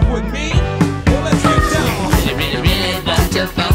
down with me? Well, let's get down.